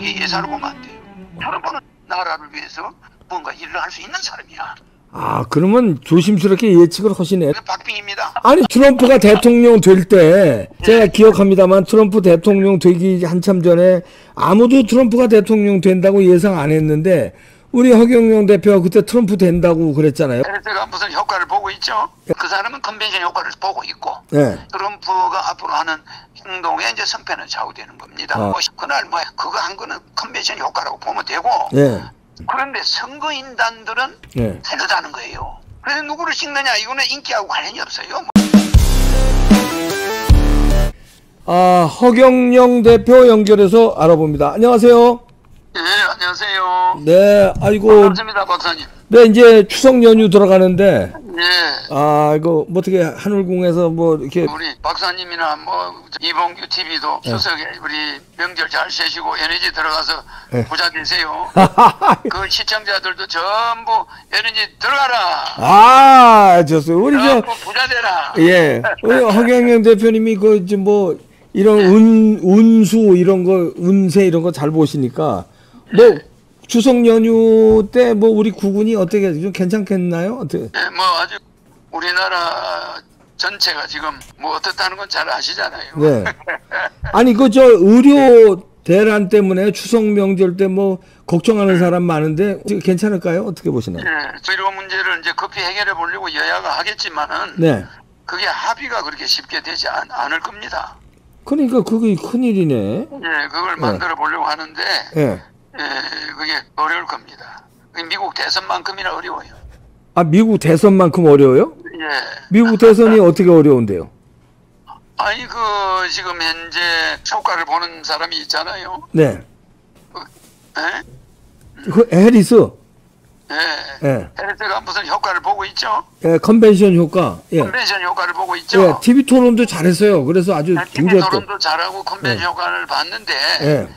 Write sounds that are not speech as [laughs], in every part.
그렇게 예산을 보면 안 돼요. 트럼프는 나라를 위해서 뭔가 일을 할 수 있는 사람이야. 아, 그러면 조심스럽게 예측을 하시네. 그 박빙입니다. 아니, 트럼프가 대통령 될 때, 제가 기억합니다만, 트럼프 대통령 되기 한참 전에 아무도 트럼프가 대통령 된다고 예상 안 했는데, 우리 허경영 대표가 그때 트럼프 된다고 그랬잖아요. 그래서 무슨 효과를 보고 있죠. 그 사람은 컨벤션 효과를 보고 있고 네. 트럼프가 앞으로 하는 행동에 이제 성패는 좌우되는 겁니다. 아. 뭐 그날 뭐 그거 한 거는 컨벤션 효과라고 보면 되고 네. 그런데 선거인단들은 네. 다르다는 거예요. 그래서 누구를 찍느냐 이거는 인기하고 관련이 없어요. 아, 허경영 대표 연결해서 알아봅니다. 안녕하세요. 예, 안녕하세요. 네, 아이고, 반갑습니다, 박사님. 네, 이제 추석 연휴 들어가는데, 예. 아, 이거, 뭐 어떻게 하늘궁에서 뭐, 이렇게, 우리 박사님이나 뭐 이봉규 TV도 네. 추석에 우리 명절 잘 쉬시고 에너지 들어가서 네. 부자 되세요. [laughs] 그 시청자들도 전부 에너지 들어가라. 아, 좋습니다. 우리 저, 부자 되라. 예, 우리 [laughs] 허경영 대표님이 그, 이제 뭐, 이런 네. 운, 운수, 이런 거, 운세 이런 거 잘 보시니까, 뭐, 추석 연휴 때 뭐, 우리 구군이 어떻게, 좀 괜찮겠나요? 어떻게? 예, 뭐 아주 우리나라 전체가 지금 뭐 어떻다는 건 잘 아시잖아요. 네. [laughs] 아니 그 저 의료 대란 때문에 추석 명절 때 뭐 걱정하는 사람 많은데 괜찮을까요? 어떻게 보시나요? 예, 의료 문제를 이제 급히 해결해 보려고 여야가 하겠지만은 네. 그게 합의가 그렇게 쉽게 되지 않, 않을 겁니다. 그러니까 그게 큰일이네. 예, 그걸 만들어 보려고 하는데 예. 예, 그게 어려울 겁니다. 그 미국 대선만큼이나 어려워요. 아 미국 대선만큼 어려워요? 예. 미국 대선이 어떻게 어려운데요? 아니 그 지금 현재 효과를 보는 사람이 있잖아요. 네. 예? 그 해리스. 예. 예. 해리스가 무슨 효과를 보고 있죠? 예, 컨벤션 효과. 예. 컨벤션 효과를 보고 있죠? 예, TV 토론도 잘했어요. 그래서 아주 TV 굉장히 토론도 잘하고 컨벤션 네. 효과를 봤는데 예.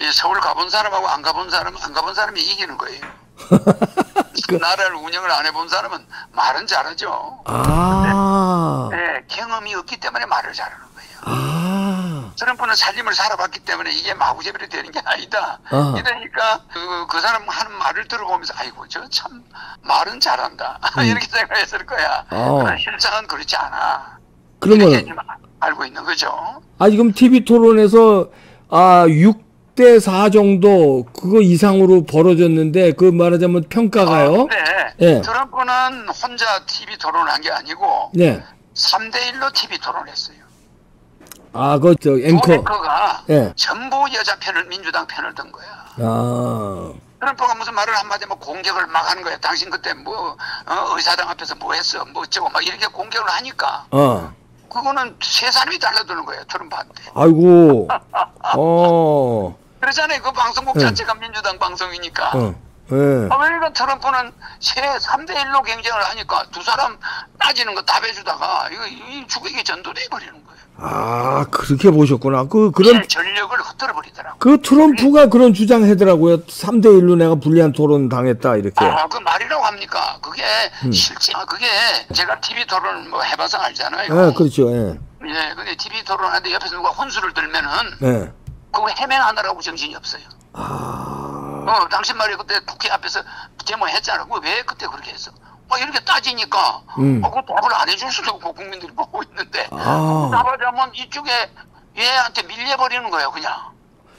이 서울 가본 사람하고 안 가본 사람은 안 가본 사람이 이기는 거예요. [laughs] 그- 나라를 운영을 안 해본 사람은 말은 잘하죠. 아. 네, 경험이 없기 때문에 말을 잘하는 거예요. 아. 트럼프는 살림을 살아봤기 때문에 이게 마구잡이로 되는 게 아니다. 아. 이러니까 그, 그 사람 하는 말을 들어보면서 아이고 저 참 말은 잘한다 [laughs] 이렇게 생각했을 거야. 음. 아. 그러나 실상은 그렇지 않아. 그러면 알고 있는 거죠. 아, 지금 TV 토론에서 아, 6 대 4 정도 그거 이상으로 벌어졌는데 그 말하자면 평가가요. 네. 예. 트럼프는 혼자 TV 토론을 한게 아니고 네. 3대 1로 TV 토론했어요. 아, 그저두 앵커. 앵커가 예. 전부 여자 편을 민주당 편을 든 거야. 아. 트럼프가 무슨 말을 한마디 뭐 공격을 막 하는 거야. 당신 그때 뭐 어, 의사당 앞에서 뭐 했어, 뭐 어쩌고 막 이렇게 공격을 하니까 어. 그거는 세 사람이 달라드는 거예요. 트럼프한테. 아이고. [laughs] 어. 그러잖아요. 그 방송국 네. 자체가 민주당 방송이니까. 어. 예. 아메리카 트럼프는 세 3대 1로 경쟁을 하니까 두 사람 따지는 거 답해주다가 이거 이 주객이 전도돼 버리는 거예요. 아, 그렇게 보셨구나. 그 그런 제 전력을 흩어져 버리더라고. 그 트럼프가 그런 주장하더라고요. 3대 1로 내가 불리한 토론 당했다 이렇게. 아, 그 말이라고 합니까? 그게 음. 실제, 아, 그게 제가 TV 토론 뭐 해봐서 알잖아요. 예, 그렇죠. 예. 예, 근데 TV 토론하는데 옆에서 누가 혼수를 들면은 예. 그거 해명하느라고 정신이 없어요. 아. 어, 당신 말이 그때 국회 앞에서 제모했잖아. 그거 왜 그때 그렇게 했어? 막 이렇게 따지니까 음. 어, 그 답을 안 해줄 수도 없고 국민들이 보고 있는데 아. 답하자면 이쪽에 얘한테 밀려버리는 거예요, 그냥.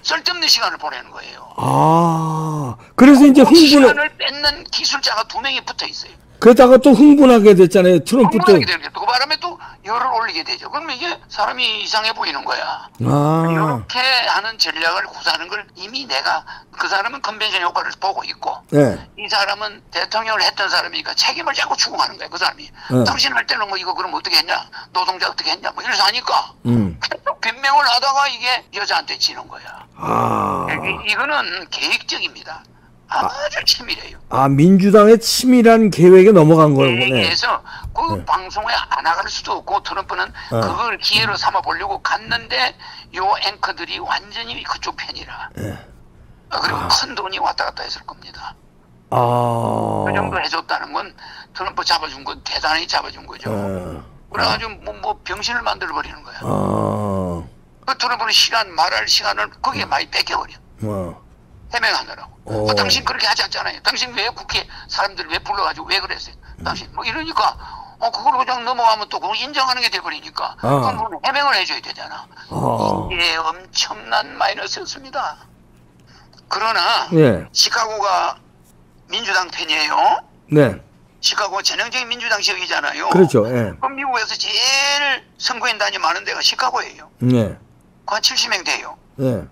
쓸데없는 시간을 보내는 거예요. 아. 그래서 이제 그 흥분을 시간을 뺏는 기술자가 두 명이 붙어 있어요. 그러다가 또 흥분하게 됐잖아요. 트럼프 또. 흥분하게 되는 게또그 바람에 또 열을 올리게 되죠. 그러면 이게 사람이 이상해 보이는 거야. 아. 이렇게 하는 전략을 구사하는 걸 이미 내가 그 사람은 컨벤션 효과를 보고 있고 예. 이 사람은 대통령을 했던 사람이니까 책임을 자꾸 추궁하는 거야 그 사람이 네. 당신 할 때는 뭐 이거 그럼 어떻게 했냐 노동자 어떻게 했냐 뭐 이래서 하니까 음. 계속 변명을 하다가 이게 여자한테 지는 거야 아. 이- 이거는 계획적입니다 아주 치밀해요 아, 민주당의 치밀한 계획에 넘어간 거네. 계획에서 그 네. 방송에 안 나갈 수도 없고 트럼프는 네. 그걸 기회로 삼아 보려고 갔는데 요 앵커들이 완전히 그쪽 편이라 예. 어, 그리고 큰 돈이 왔다 갔다 했을 겁니다 아. 그 정도 해줬다는 건 트럼프 잡아준 건 대단히 잡아준 거죠. 예. 그래가지고 뭐, 뭐 병신을 만들어 버리는 거야. 아. 그 트럼프는 시간 말할 시간을 거기에 많이 뺏겨 버려. 어. 해명하느라고. 오. 아, 당신 그렇게 하지 않잖아요. 당신 왜 국회 사람들 왜 불러가지고 왜 그랬어요? 당신 뭐 이러니까 어 그걸 그냥 넘어가면 또 그걸 인정하는 게 돼버리니까 아. 그건 해명을 해줘야 되잖아. 아. 이게 엄청난 마이너스였습니다. 그러나 예. 시카고가 민주당 편이에요. 네. 시카고 전형적인 민주당 지역이잖아요. 그렇죠. 예. 그럼 미국에서 제일 선거인단이 많은 데가 시카고예요. 예. 그 한 70명 돼요. 예.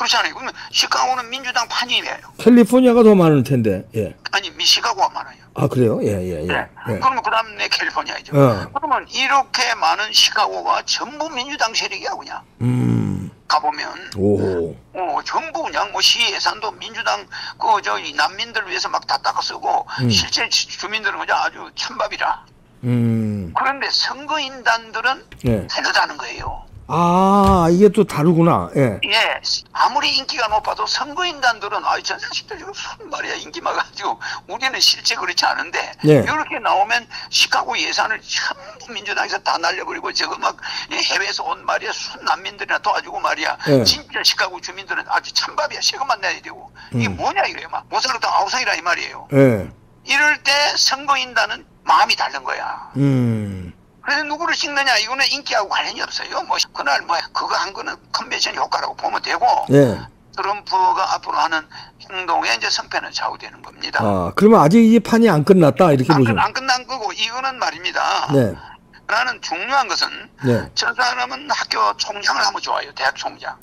그렇잖아요. 그러면 시카고는 민주당 판이에요. 캘리포니아가 더 많을 텐데. 예. 아니 미 시카고가 많아요. 아, 그래요? 예, 예, 예. 네. 예. 그러면 그 다음에 캘리포니아이죠. 어. 그러면 이렇게 많은 시카고가 전부 민주당 세력이야 그냥 음. 가보면 오. 어, 전부 그냥 뭐 시 예산도 민주당 그 저기 난민들 위해서 막 다 닦아 쓰고 음. 실제 지- 주민들은 그냥 아주 찬밥이라. 음. 그런데 선거인단들은 예. 다르다는 거예요. 아, 이게 또 다르구나. 예. 예, 아무리 인기가 높아도 선거인단들은 아이 저 자식들 이거 무슨 말이야 인기 많아가지고 우리는 실제 그렇지 않은데 예. 이렇게 나오면 시카고 예산을 전부 민주당에서 다 날려버리고 저거 막 해외에서 온 말이야 순 난민들이나 도와주고 말이야 예. 진짜 시카고 주민들은 아주 찬밥이야 세금만 내야 되고 이게 음. 뭐냐 이래요 막 모사르당 아우성이라 이 말이에요 예. 이럴 때 선거인단은 마음이 다른 거야 음. 그래서 누구를 찍느냐 이거는 인기하고 관련이 없어요 뭐 그날 뭐 그거 한 거는 컨벤션 효과라고 보면 되고 예. 트럼프가 앞으로 하는 행동에 이제 성패는 좌우되는 겁니다. 아, 그러면 아직 이 판이 안 끝났다. 이렇게 보시면. 안 끝난 거고 이거는 말입니다. 네. 나는 중요한 것은 네. 저 사람은 학교 총장을 하면 좋아요. 대학 총장.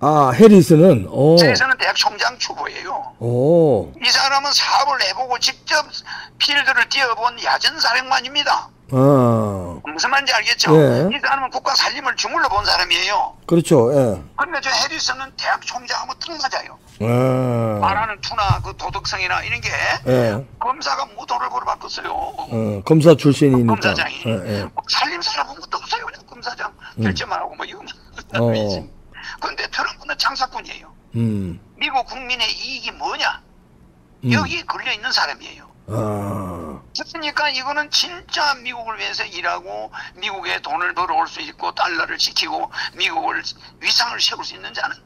아, 해리스는 오. 저에서는 대학 총장 추보예요. 오. 이 사람은 사업을 해보고 직접 필드를 뛰어본 야전 사령관입니다. 아. 무슨 말인지 알겠죠? 예. 이 사람은 국가 살림을 주물러 본 사람이에요. 그렇죠. 예. 그런데 저 해리스는 대학 총장하면 탁 맞아요. 아. 말하는 투나 그 도덕성이나 이런 게 예. 검사가 무도를 보러 바꿨어요. 어, 검사 출신이니까. 검사장이 예, 예. 뭐 살림살 아무 것도 없어요 그냥 검사장 음. 결제만 하고 뭐 이거 어. [laughs] 그런데 트럼프는 장사꾼이에요 음. 미국 국민의 이익이 뭐냐 음. 여기에 걸려 있는 사람이에요 아. 그러니까 이거는 진짜 미국을 위해서 일하고 미국에 돈을 벌어올 수 있고 달러를 지키고 미국을 위상을 세울 수 있는 자는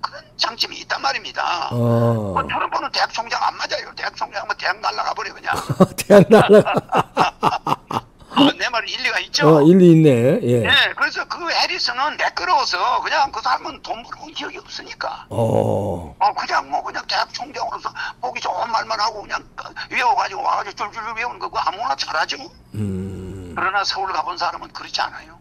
그런 장점이 있단 말입니다 어. 뭐 트럼프는 대학 총장 안 맞아요 대학 총장하면 대학 날라가 버려 그냥 [laughs] 대학 나라. [laughs] 어, 내 말이 일리가 있죠 어, 일리 있네. 예. 예, 그래서 그 해리스는 매끄러워서 그냥 그 사람은 돈 벌어온 기억이 없으니까. 어. 어, 그냥 뭐 그냥 대학 총장으로서 보기 좋은 말만 하고 그냥 외워가지고 와가지고 줄줄 외우는 거고 아무나 잘하죠. 음. 그러나 서울 가본 사람은 그렇지 않아요.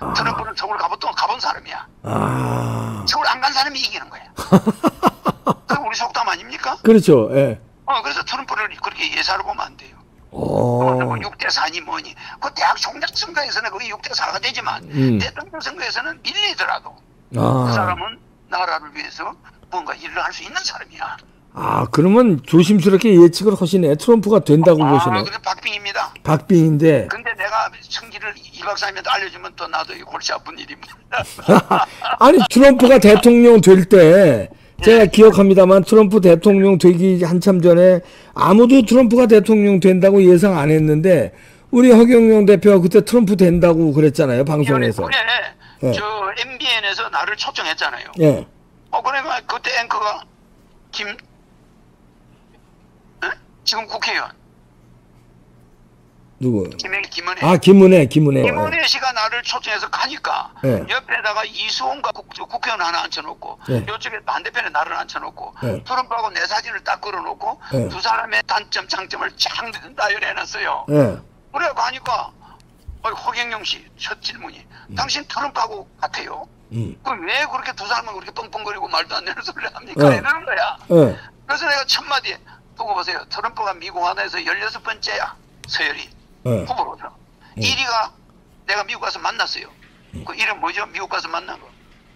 아. 트럼프는 서울 가본, 가본 사람이야. 아. 서울 안 간 사람이 이기는 거야. [laughs] 그 우리 속담 아닙니까? 그렇죠. 예. 어, 그래서 트럼프를 그렇게 예사를 보면 안 돼요. 어. 뭐 6대 4니 뭐니. 그 대학 총장 선거에서는 그게 6대 4가 되지만 음. 대통령 선거에서는 밀리더라도 그 아. 사람은 나라를 위해서 뭔가 일을 할 수 있는 사람이야. 아, 그러면 조심스럽게 예측을 하시네. 트럼프가 된다고 아, 보시네. 그래 박빙입니다. 박빙인데. 근데 내가 성질을 이 박사님한테 알려주면 또 나도 이 골치 아픈 일입니다. [laughs] 아니 트럼프가 대통령 될 때 제가 기억합니다만 트럼프 대통령 되기 한참 전에 아무도 트럼프가 대통령 된다고 예상 안 했는데 우리 허경영 대표가 그때 트럼프 된다고 그랬잖아요 방송에서 그래, 예. 저 MBN에서 나를 초청했잖아요. 예 어, 그러니까 그때 앵커가 김, 에? 지금 국회의원 누구 김행 김은혜. 아 김은혜 김은혜 예. 김은혜 씨가 나를 초청해서 가니까 예. 옆에다가 이수홍과 국, 국회의원 하나 앉혀놓고 예. 이쪽에 반대편에 나를 앉혀놓고 예. 트럼프하고 내 사진을 딱 걸어놓고 예. 두 사람의 단점 장점을 쫙 나열해놨어요. 예. 그래 가니까 어, 허경영 씨 첫 질문이 당신 트럼프하고 같아요. 음. 그럼 왜 그렇게 두 사람은 그렇게 뻥뻥거리고 말도 안 되는 소리를 합니까? 예. 이러는 거야. 예. 그래서 내가 첫마디 두고 보세요. 트럼프가 미국 하나에서 16번째야. 서열이. 예. 후보로서. 1위가 내가 미국 가서 만났어요. 그 이름 뭐죠? 미국 가서 만난 거.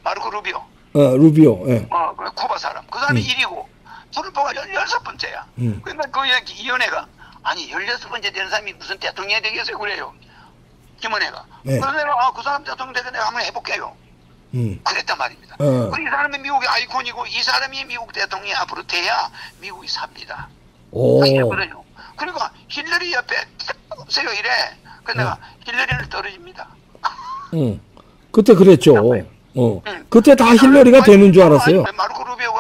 마르코 루비오. 어, 루비오 예. 어, 그 쿠바 사람. 그 사람이 1위고 트럼프가 16번째야. 음. 그러니까 그 연애가 아니 16번째 되는 사람이 무슨 대통령이 되겠어요? 그래요. 김은혜가. 네. 그래서 아, 그 사람 대통령 되게 내가 한번 해볼게요. 음. 그랬단 말입니다. 어. 그이 사람이 미국의 아이콘이고 이 사람이 미국 대통령이 앞으로 돼야 미국이 삽니다. 오. 그러니까 힐러리 옆에 없어요 이래. 그래서 내가 힐러리를 떨어집니다. 음. 그때 그랬죠 어. 응. 그때 다 힐러리가 되는 줄 알았어요 아니, 마르코 루비오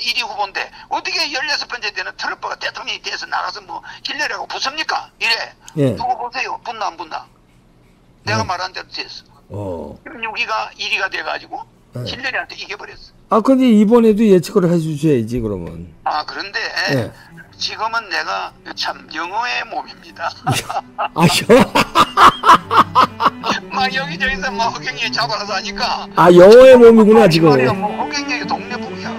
1위 후보인데 어떻게 16번째 되는 트럼프가 대통령이 돼서 나가서 뭐 힐러리하고 붙습니까? 이래. 예. 두고 보세요. 붙나 안 붙나? 내가 네. 말한 대로 됐어. 어. 그럼 여기가 1위가 돼가지고 네. 힐러리한테 이겨버렸어. 아, 근데 이번에도 예측을 해주셔야지, 그러면. 아 그런데 예. 지금은 내가 참 영어의 몸입니다. 아, [laughs] 막 여기저기서 막 호갱이 잡아서 하니까. 아 영어의 몸이구나 지금. 뭐 호갱이 동네풍이야.